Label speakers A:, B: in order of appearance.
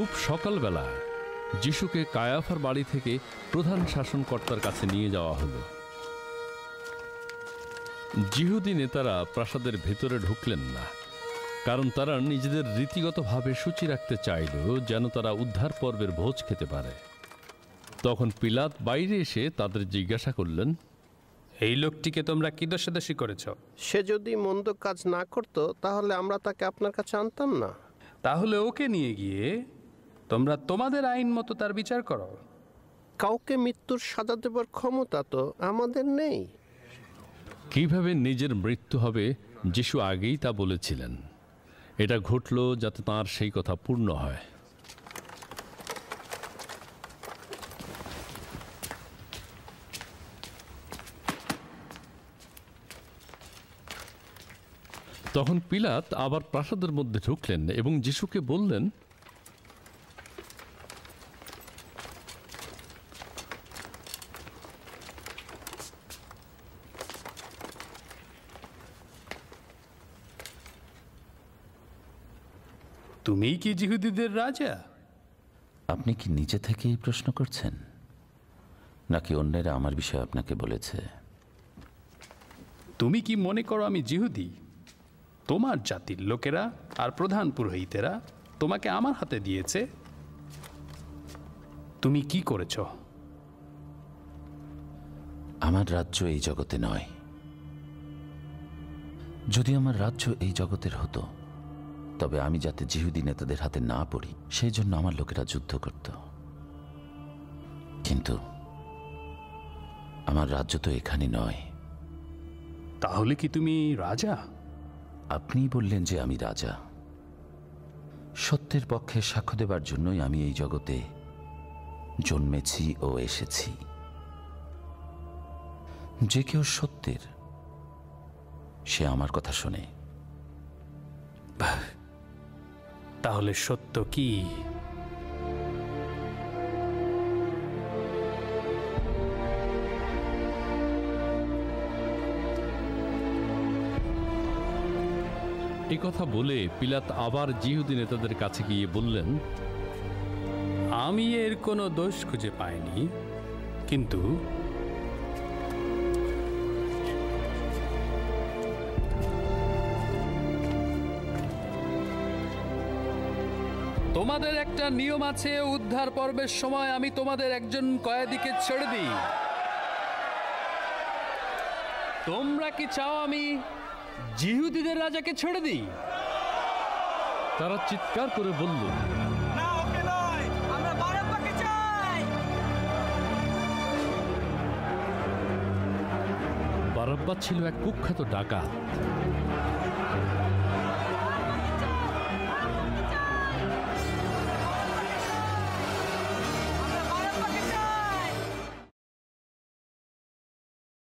A: খুব সকালবেলা যিশুকে কায়াফার বাড়ি থেকে প্রধান শাসনকর্তার কাছে নিয়ে যাওয়া হলো। জিহুদি নেতারা প্রাসাদের ভেতরে ঢুকলেন না কারণ তারা নিজেদের রীতিগতভাবে সূচি রাখতে চাইল যেন তারা উদ্ধার পর্বের ভোজ খেতে পারে। তখন পিলাত বাইরে এসে তাদের জিজ্ঞাসা করলেন
B: এই লোকটিকে তোমরা কি দোষাদোষী করেছ?
C: সে যদি মন্দ কাজ না করত তাহলে আমরা তাকে আপনার কাছে আনতাম না।
B: তাহলে ওকে নিয়ে গিয়ে তোমরা তোমাদের আইন মতো তার বিচার করো।
C: কাউকে মৃত্যুর সাজা দেবার ক্ষমতা তো আমাদের নেই।
A: কীভাবে নিজের মৃত্যু হবে যিশু আগেই তা বলেছিলেন। এটা ঘটল যাতে তার সেই কথা পূর্ণ হয়। তখন পিলাত আবার প্রাসাদের মধ্যে ঢুকলেন এবং যিশুকে বললেন
B: তুমিই কি জিহুদিদের রাজা?
D: আপনি কি নিজে থেকে এই প্রশ্ন করছেন? নাকি অন্যেরা আমার বিষয়ে আপনাকে বলেছে?
B: তুমি কি মনে করো আমি জিহুদি? তোমার জাতির লোকেরা আর প্রধান পুরোহিতেরা তোমাকে আমার হাতে দিয়েছে? তুমি কি করেছ?
D: আমার রাজ্য এই জগতে নয়। যদি আমার রাজ্য এই জগতের হতো তবে আমি যাতে জিহুদি নেতাদের হাতে না পড়ি সেই জন্য আমার লোকেরা যুদ্ধ করত। কিন্তু আমার রাজ্য তো এখানে নয়।
B: তাহলে কি তুমি রাজা?
D: আপনিই বললেন যে আমি রাজা। সত্যের পক্ষে সাক্ষ্য দেবার জন্যই আমি এই জগতে জন্মেছি ও এসেছি। যে কেউ সত্যের সে আমার কথা শোনে।
B: তাহলে সত্য কি?
A: এ কথা বলে পিলাত আবার জিহুদি নেতাদের কাছে গিয়ে বললেন
B: আমি এর কোনো দোষ খুঁজে পাইনি কিন্তু তোমাদের একটা নিয়ম আছে উদ্ধার পর্বের সময় আমি তোমাদের একজন কয়েদিকে ছেড়ে দিই। তোমরা কি চাও আমি জিহুদিদের রাজাকে ছেড়ে দিই?
A: তারা চিৎকার করে বলল বারাব্বা ছিল এক কুখ্যাত ডাকাত।